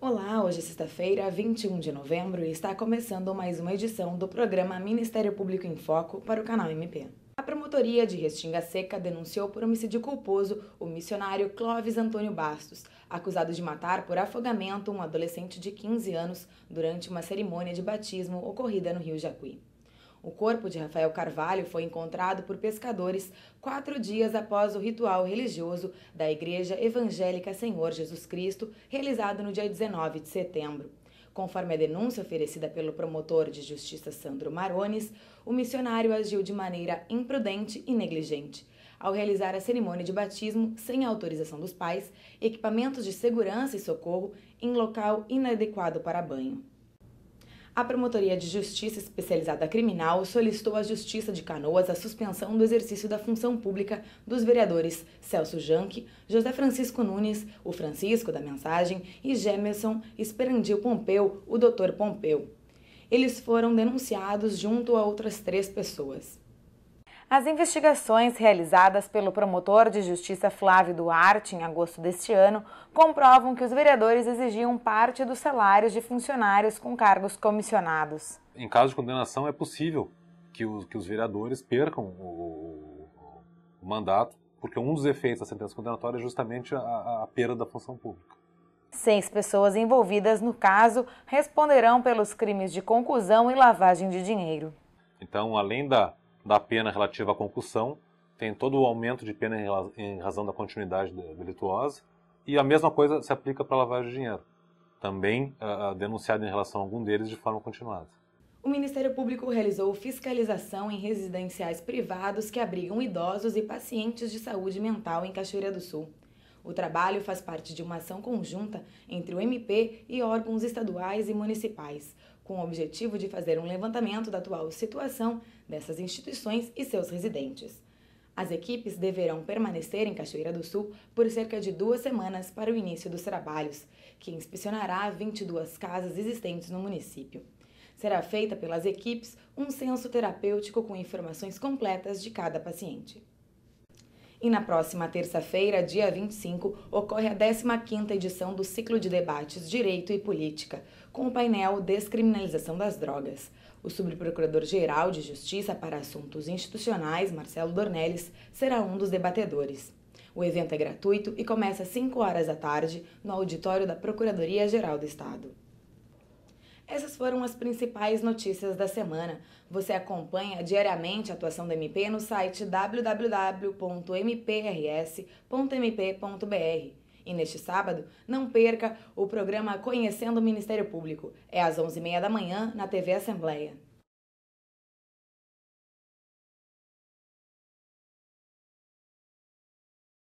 Olá, hoje é sexta-feira, 21 de novembro, e está começando mais uma edição do programa Ministério Público em Foco para o canal MP. A promotoria de Restinga Seca denunciou por homicídio culposo o missionário Clóvis Antônio Bastos, acusado de matar por afogamento um adolescente de 15 anos durante uma cerimônia de batismo ocorrida no Rio Jacuí. O corpo de Rafael Carvalho foi encontrado por pescadores quatro dias após o ritual religioso da Igreja Evangélica Senhor Jesus Cristo, realizado no dia 19 de setembro. Conforme a denúncia oferecida pelo promotor de justiça Sandro Marones, o missionário agiu de maneira imprudente e negligente. Ao realizar a cerimônia de batismo sem autorização dos pais, equipamentos de segurança e socorro em local inadequado para banho. A Promotoria de Justiça Especializada Criminal solicitou à Justiça de Canoas a suspensão do exercício da função pública dos vereadores Celso Janque, José Francisco Nunes, o Francisco da Mensagem e Gemerson Esperandil Pompeu, o Dr. Pompeu. Eles foram denunciados junto a outras três pessoas. As investigações realizadas pelo promotor de justiça Flávio Duarte em agosto deste ano comprovam que os vereadores exigiam parte dos salários de funcionários com cargos comissionados. Em caso de condenação, é possível que os, que os vereadores percam o, o, mandato, porque um dos efeitos da sentença condenatória é justamente a, a perda da função pública. Seis pessoas envolvidas no caso responderão pelos crimes de concusão e lavagem de dinheiro. Então, além da da pena relativa à concussão, tem todo o aumento de pena em razão da continuidade delituosa, e a mesma coisa se aplica para lavagem de dinheiro, também uh, denunciado em relação a algum deles de forma continuada. O Ministério Público realizou fiscalização em residenciais privados que abrigam idosos e pacientes de saúde mental em Cachoeira do Sul. O trabalho faz parte de uma ação conjunta entre o MP e órgãos estaduais e municipais, com o objetivo de fazer um levantamento da atual situação dessas instituições e seus residentes. As equipes deverão permanecer em Cachoeira do Sul por cerca de duas semanas para o início dos trabalhos, que inspecionará 22 casas existentes no município. Será feita pelas equipes um censo terapêutico com informações completas de cada paciente. E na próxima terça-feira, dia 25, ocorre a 15ª edição do ciclo de debates Direito e Política, com o painel Descriminalização das Drogas. O subprocurador-geral de Justiça para Assuntos Institucionais, Marcelo Dornelles, será um dos debatedores. O evento é gratuito e começa às 5 horas da tarde no auditório da Procuradoria-Geral do Estado. Essas foram as principais notícias da semana. Você acompanha diariamente a atuação do MP no site www.mprs.mp.br. E neste sábado, não perca o programa Conhecendo o Ministério Público. É às 11h30 da manhã na TV Assembleia.